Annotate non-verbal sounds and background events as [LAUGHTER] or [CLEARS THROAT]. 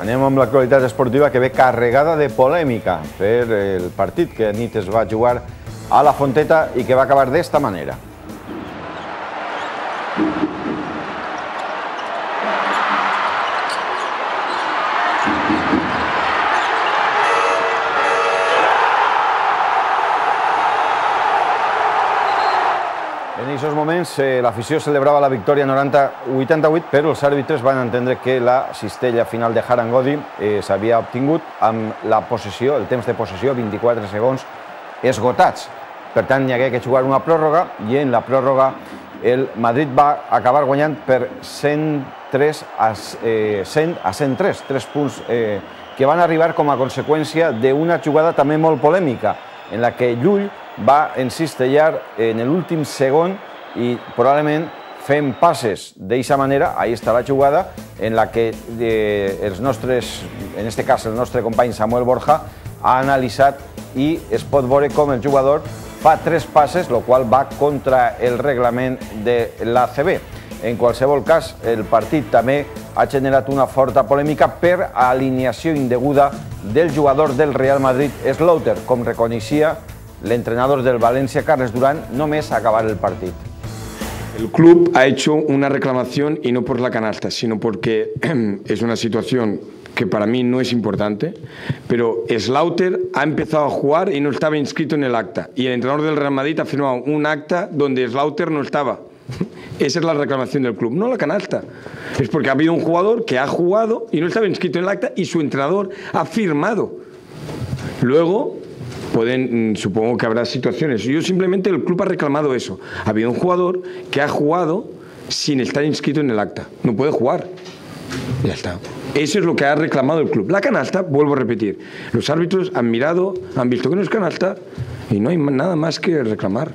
Anem amb l'actualitat esportiva que ve carregada de polèmica per el partit que nit es va jugar a la Fonteta i que va acabar d'esta manera. Aquests moments eh, l'afició celebrava la victòria 90-88, però els àrbitres van entendre que la cistella final de Harangodi eh, s'havia obtingut amb la possessió, el temps de possessió, 24 segons esgotats. Per tant, hi hagué que jugar una pròrroga i en la pròrroga el Madrid va acabar guanyant per 103 a, eh, 100 a 103, 3 punts eh, que van arribar com a conseqüència d'una jugada també molt polèmica, en la que Llull va encistellar en l'últim segon i probablement fent passes d'aquesta manera, ahí està la jugada, en la que eh, els nostres, en este cas el nostre company Samuel Borja, ha analitzat i es pot veure com el jugador fa tres passes, el qual va contra el reglament de l'ACB. En qualsevol cas, el partit també ha generat una forta polèmica per alineació indeguda del jugador del Real Madrid, Slaughter, com reconeixia l'entrenador del València, Carles Durán, només acabar el partit. El club ha hecho una reclamación y no por la canasta, sino porque [CLEARS THROAT] es una situación que para mí no es importante, pero Slaughter ha empezado a jugar y no estaba inscrito en el acta. Y el entrenador del Real Madrid ha firmado un acta donde Slaughter no estaba. [LAUGHS] Esa es la reclamación del club, no la canasta. Es porque ha habido un jugador que ha jugado y no estaba inscrito en el acta y su entrenador ha firmado. Luego, pueden, mm, supongo que habrá situaciones. Yo simplemente el club ha reclamado eso. Ha habido un jugador que ha jugado sin estar inscrito en el acta. No puede jugar. Ya está. Eso es lo que ha reclamado el club. La canasta, vuelvo a repetir, los árbitros han mirado, han visto que no es canasta y no hay nada más que reclamar.